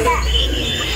Okay.